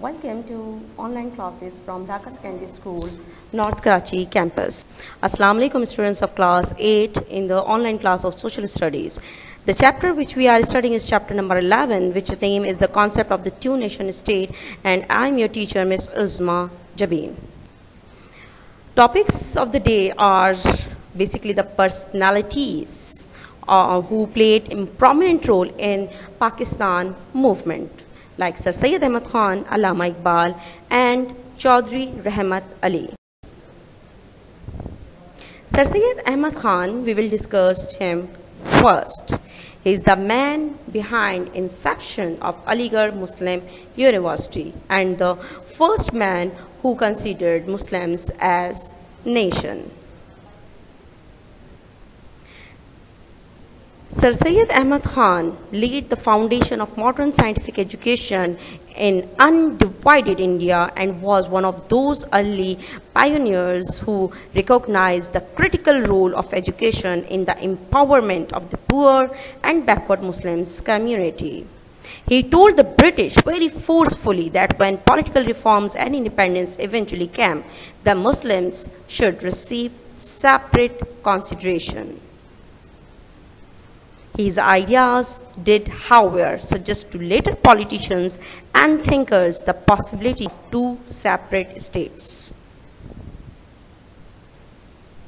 Welcome to online classes from Dhaka Secondary School, North Karachi campus. Assalamu alaikum students of class 8 in the online class of social studies. The chapter which we are studying is chapter number 11 which name is the concept of the two nation state and I am your teacher Miss Uzma Jabin. Topics of the day are basically the personalities uh, who played a prominent role in Pakistan movement like Sir Syed Ahmad Khan, Allama Iqbal and Chaudhry Rahmat Ali. Sir Syed Ahmad Khan, we will discuss him first. He is the man behind inception of Aligarh Muslim University and the first man who considered Muslims as nation. Sir Syed Ahmad Khan laid the foundation of modern scientific education in undivided India and was one of those early pioneers who recognized the critical role of education in the empowerment of the poor and backward Muslims community. He told the British very forcefully that when political reforms and independence eventually came, the Muslims should receive separate consideration. His ideas did, however, suggest to later politicians and thinkers the possibility of two separate states.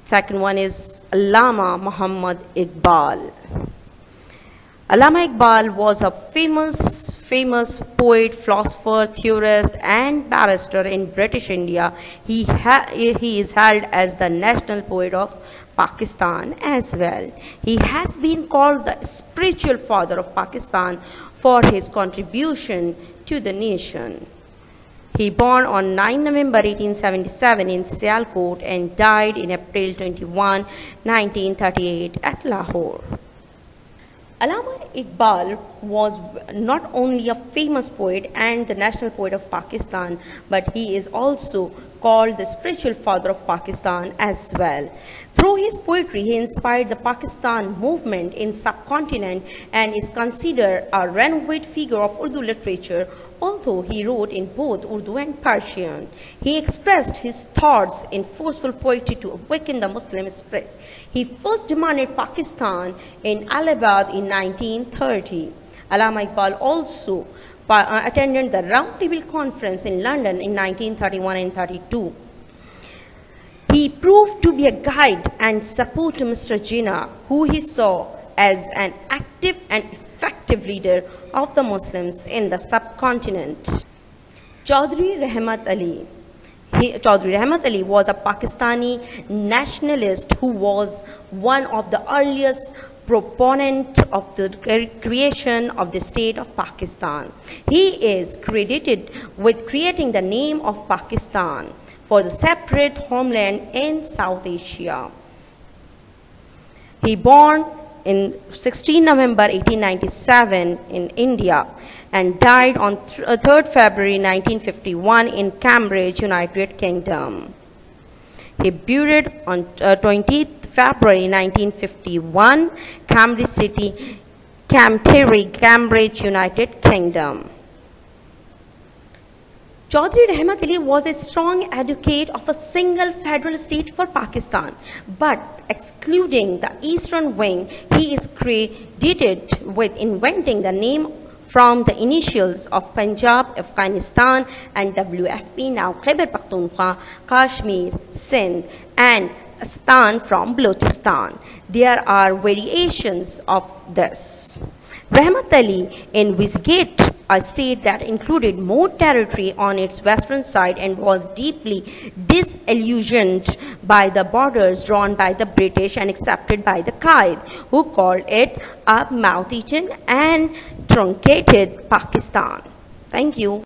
Second one is Allama Muhammad Iqbal. Allama Iqbal was a famous, famous poet, philosopher, theorist, and barrister in British India. He, he is held as the national poet of Pakistan as well. He has been called the spiritual father of Pakistan for his contribution to the nation. He born on 9 November 1877 in Sialkot and died in April 21, 1938 at Lahore. Allama Iqbal was not only a famous poet and the national poet of Pakistan, but he is also called the spiritual father of Pakistan as well. Through his poetry, he inspired the Pakistan movement in subcontinent and is considered a renegade figure of Urdu literature although he wrote in both Urdu and Persian. He expressed his thoughts in forceful poetry to awaken the Muslim spirit. He first demanded Pakistan in Allahabad in 1930. Allama Iqbal also uh, attended the Round Table Conference in London in 1931 and 32. He proved to be a guide and support to Mr. Jinnah, who he saw as an active and leader of the Muslims in the subcontinent. Chaudhry Rahmat Ali. He, Chaudhry Rahmat Ali was a Pakistani nationalist who was one of the earliest proponent of the creation of the state of Pakistan. He is credited with creating the name of Pakistan for the separate homeland in South Asia. He born in 16 November 1897 in India and died on 3rd uh, February 1951 in Cambridge, United Kingdom. He buried on uh, 20th February 1951, Cambridge City, Camterry, Cambridge, United Kingdom. Chaudhry Rahmat Ali was a strong advocate of a single federal state for Pakistan, but excluding the eastern wing, he is credited with inventing the name from the initials of Punjab, Afghanistan, and WFP, now Khyber Pakhtunkhwa, Kashmir, Sindh, and Stan from Balochistan. There are variations of this. Rahmat Ali investigated a state that included more territory on its western side and was deeply disillusioned by the borders drawn by the British and accepted by the Qaid, who called it a mouth-eaten and truncated Pakistan. Thank you.